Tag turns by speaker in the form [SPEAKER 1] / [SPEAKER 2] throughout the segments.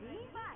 [SPEAKER 1] ready? Fight!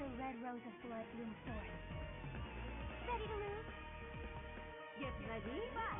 [SPEAKER 2] The red rose of blood bloom forth. Ready to lose?
[SPEAKER 1] Get ready? Fight!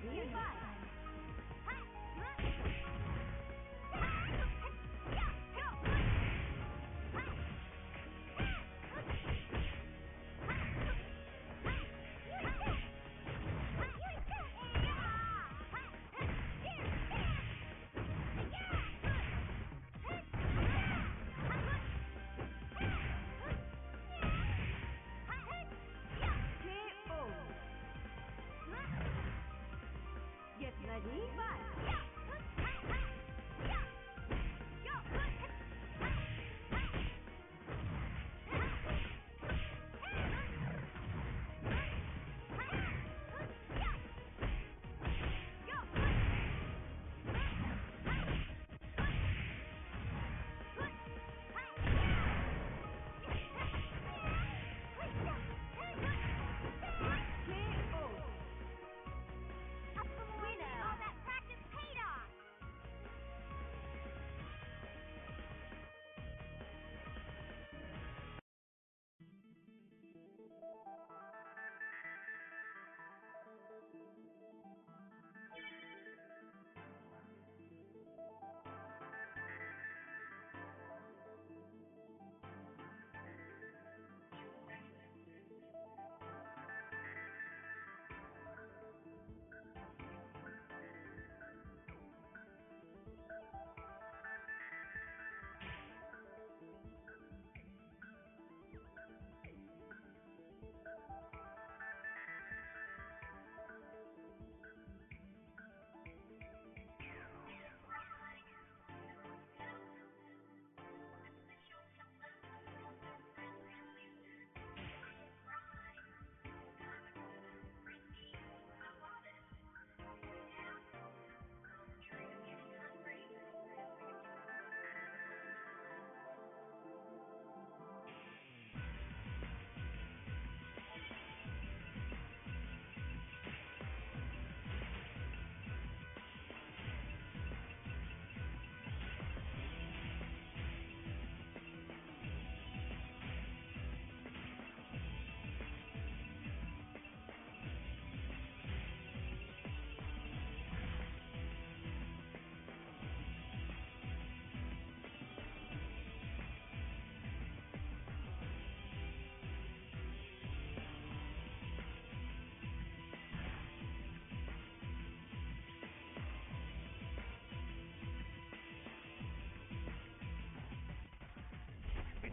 [SPEAKER 2] Friday at
[SPEAKER 1] 5. Ready?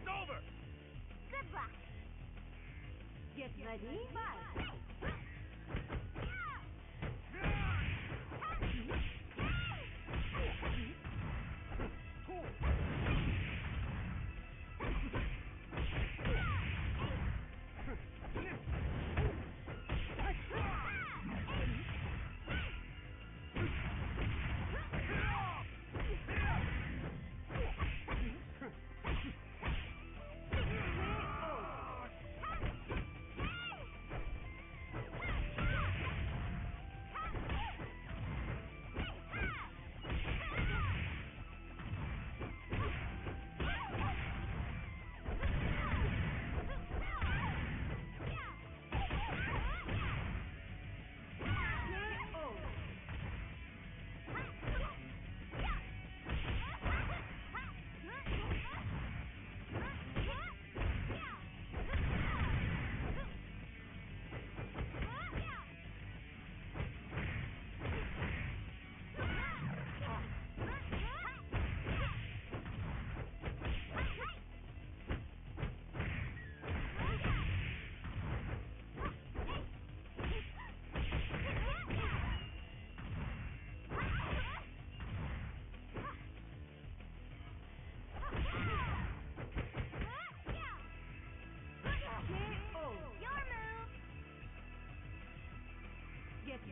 [SPEAKER 2] It's over. Good luck. Get ready. Bye.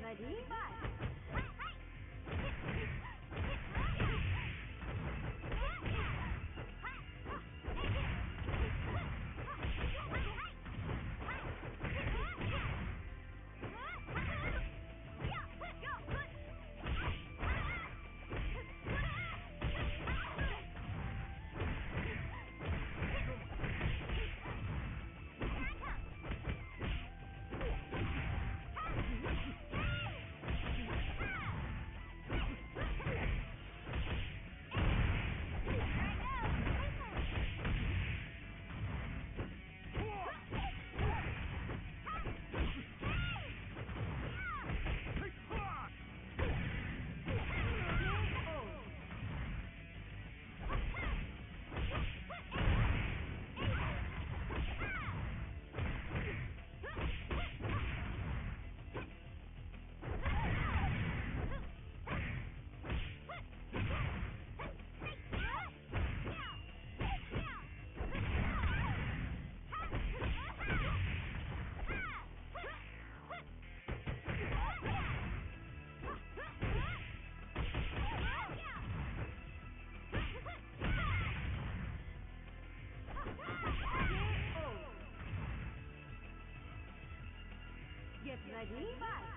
[SPEAKER 1] Getnadi fight. Getnadi fight.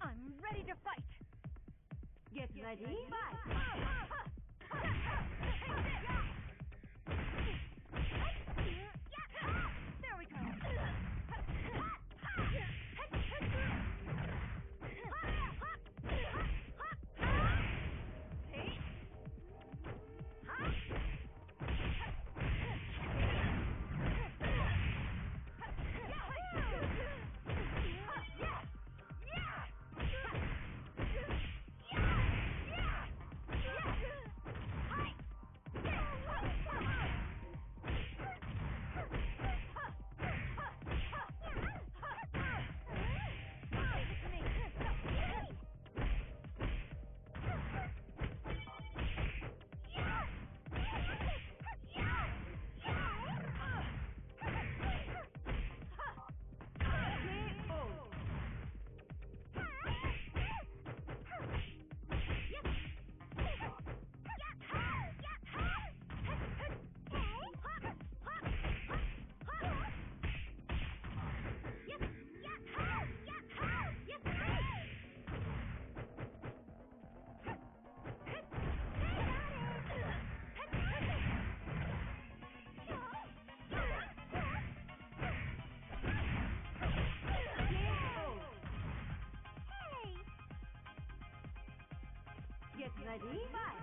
[SPEAKER 1] I'm
[SPEAKER 2] ready to fight. Get, ready.
[SPEAKER 3] ready. Fight.
[SPEAKER 2] Ready, fight!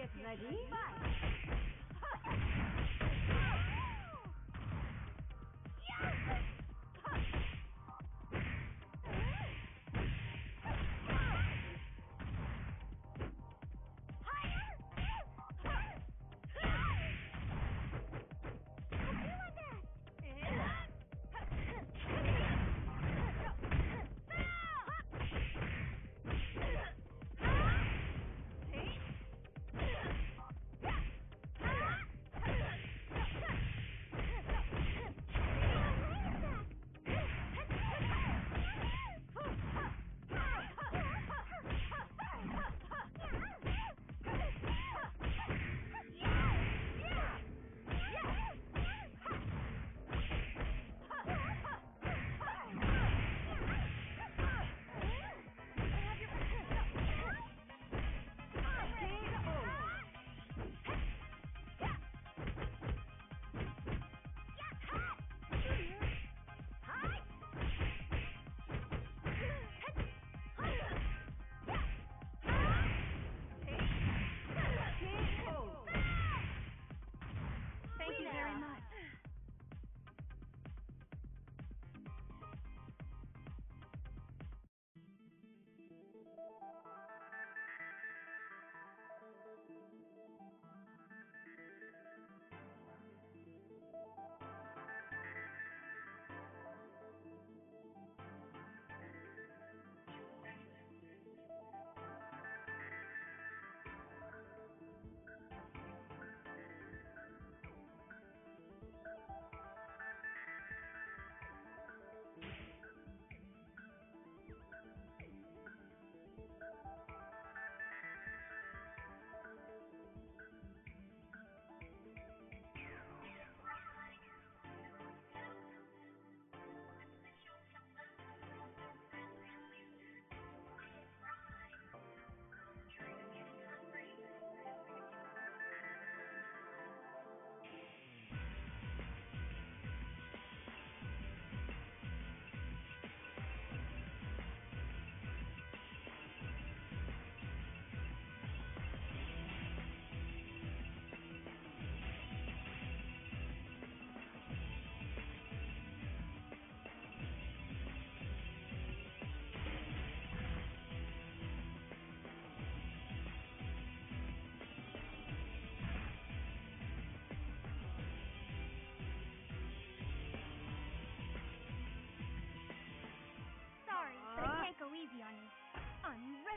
[SPEAKER 2] Get ready, bye.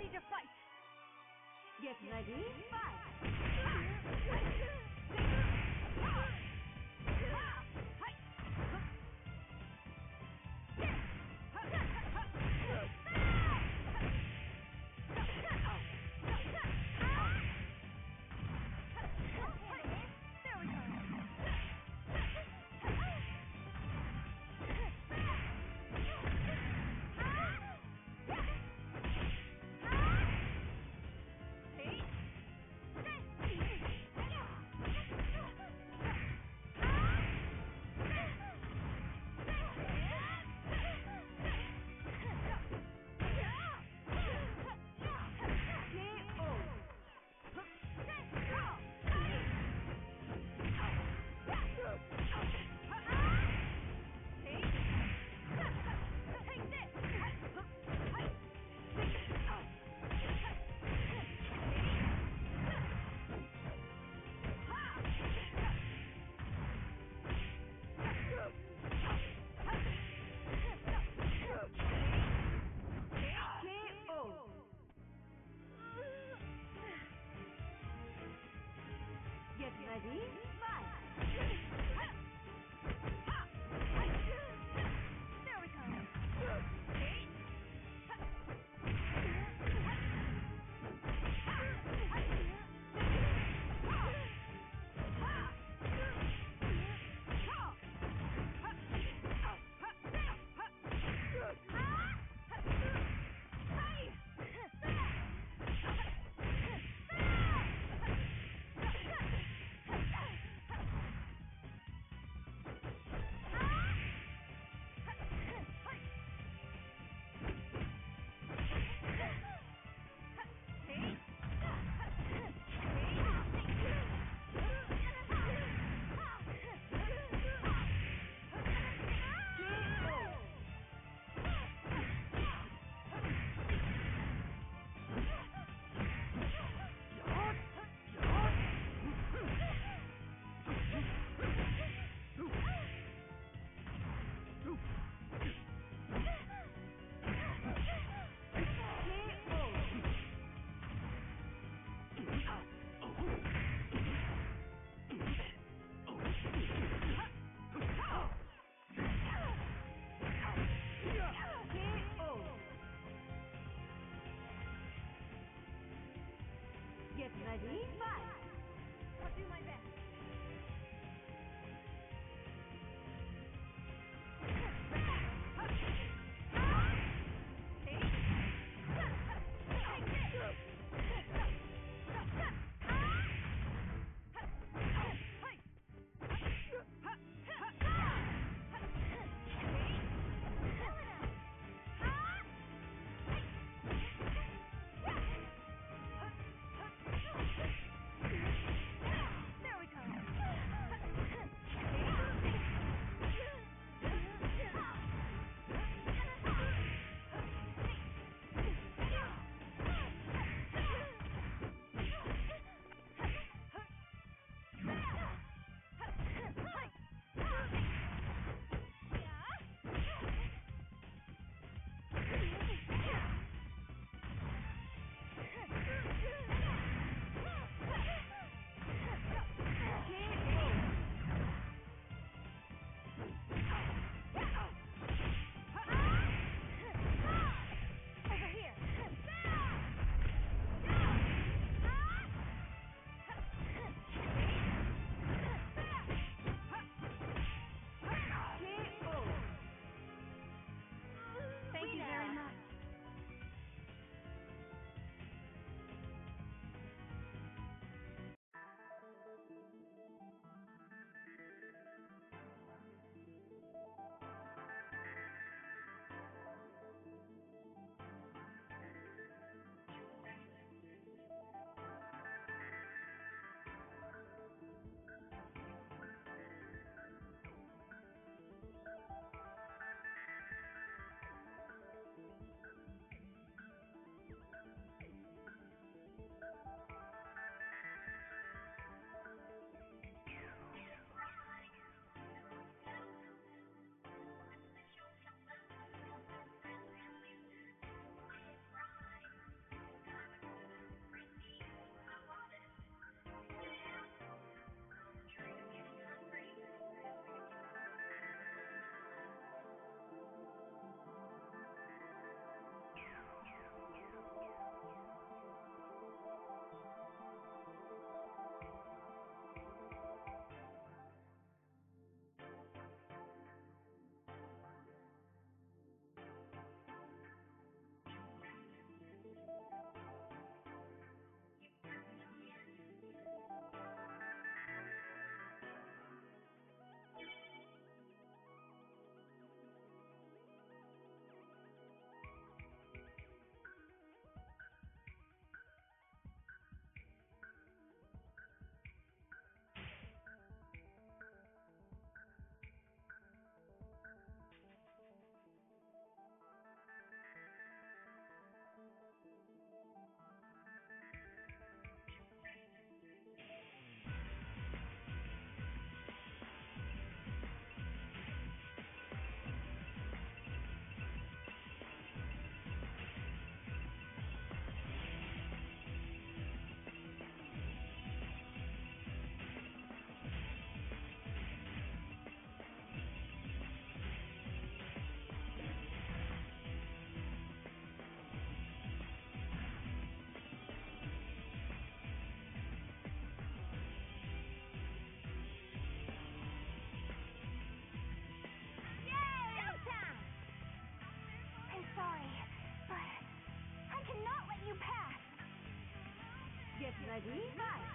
[SPEAKER 2] Ready
[SPEAKER 1] to fight. Get ready, fight! Get ready, ready, fight!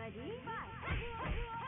[SPEAKER 1] Ready, fight!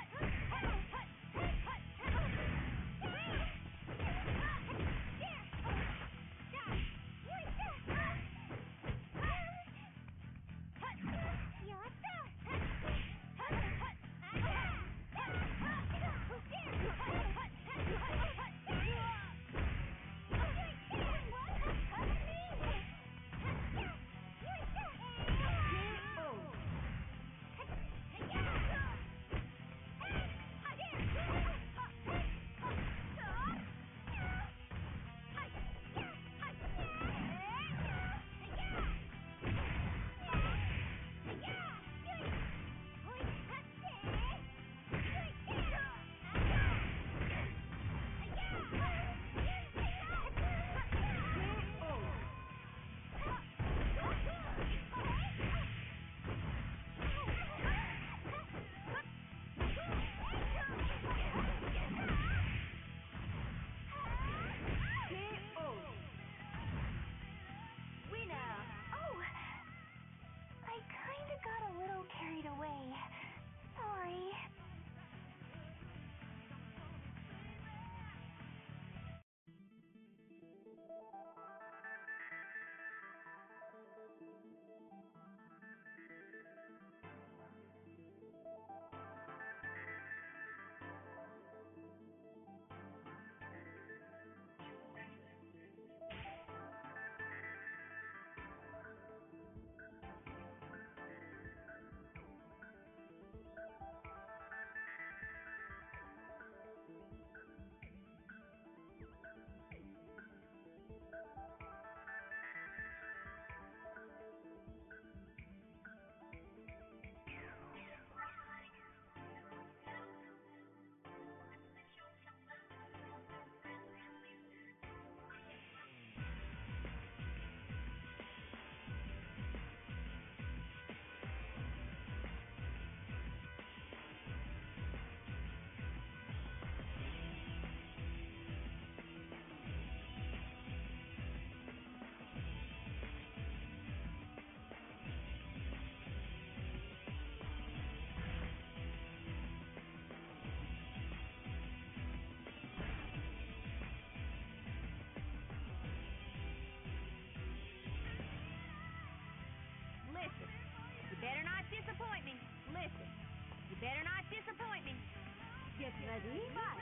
[SPEAKER 1] Get ready, fight.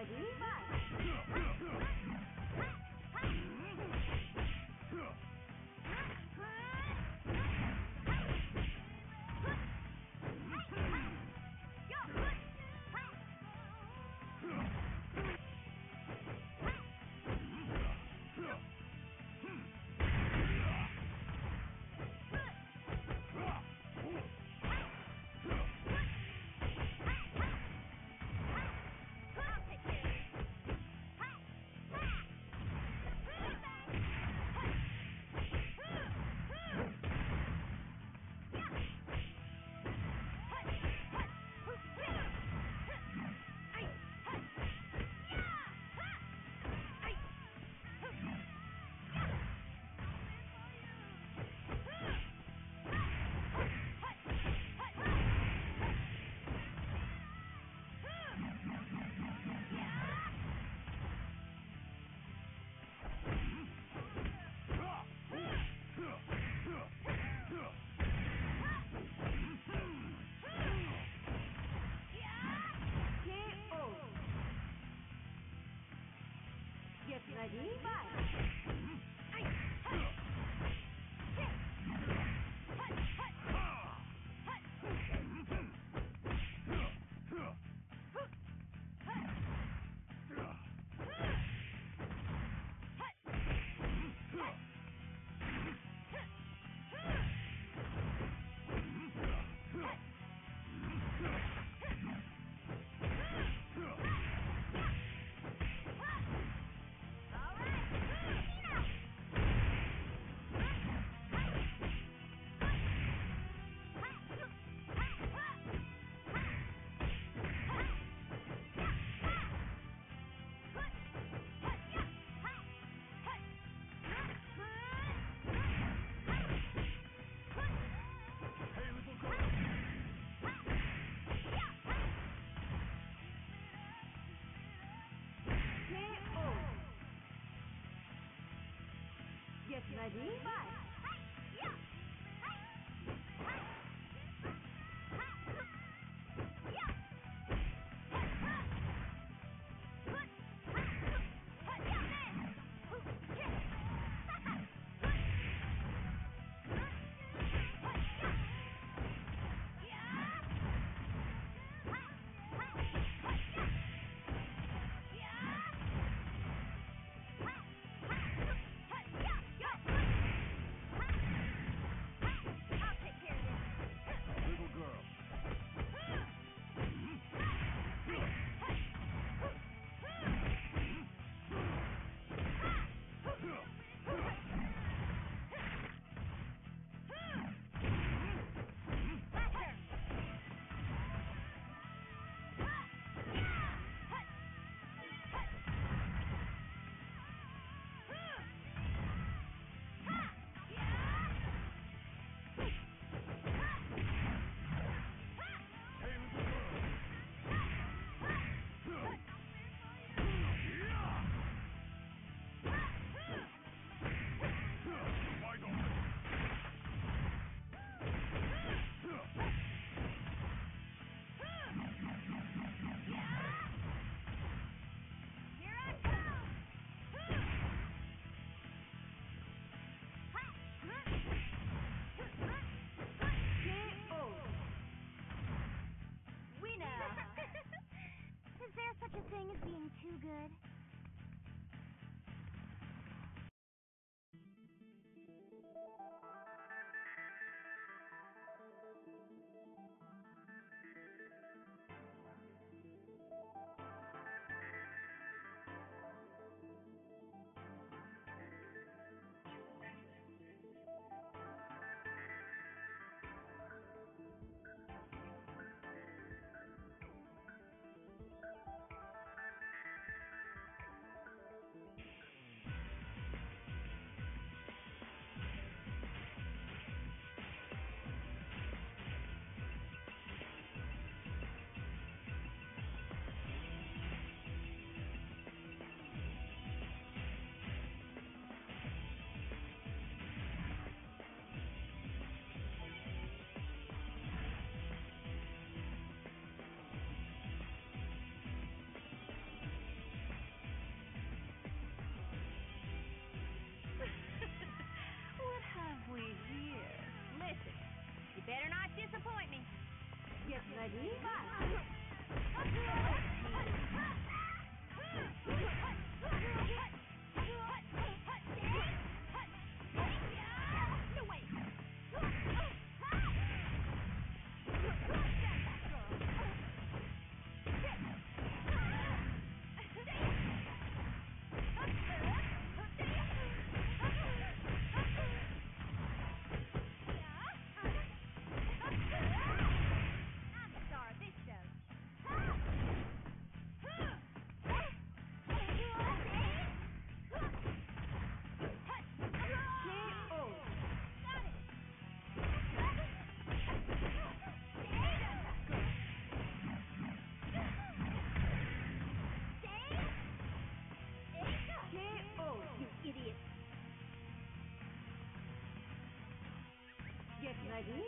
[SPEAKER 1] Get ready, ready, fight.
[SPEAKER 2] Get
[SPEAKER 1] thing is
[SPEAKER 2] being too
[SPEAKER 1] good. Ready, fight. Ready,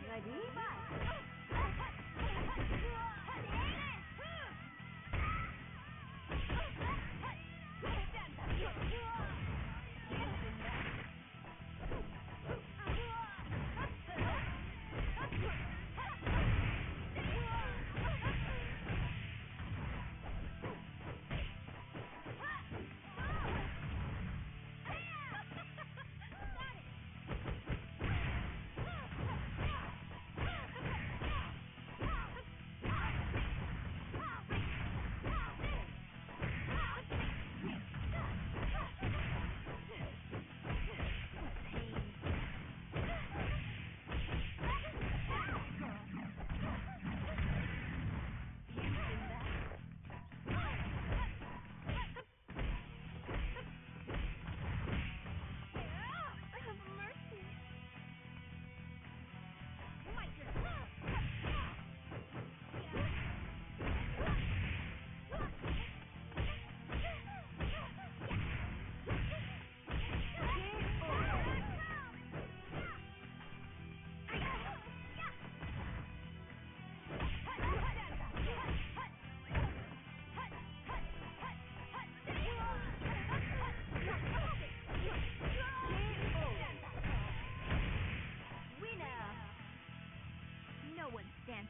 [SPEAKER 1] Get ready,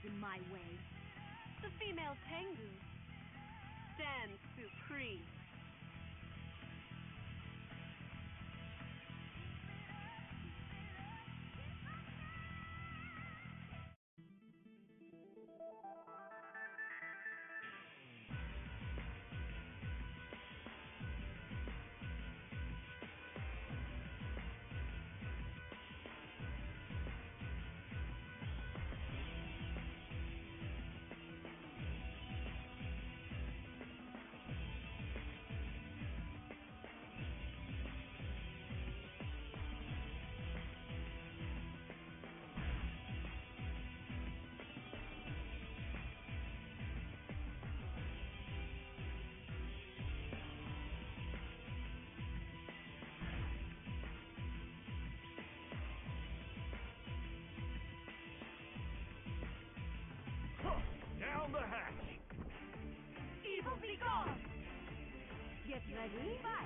[SPEAKER 2] in my way.
[SPEAKER 4] The female Tengu stands supreme.
[SPEAKER 5] Down the hatch.
[SPEAKER 2] Evil be gone!
[SPEAKER 1] Get ready, fight.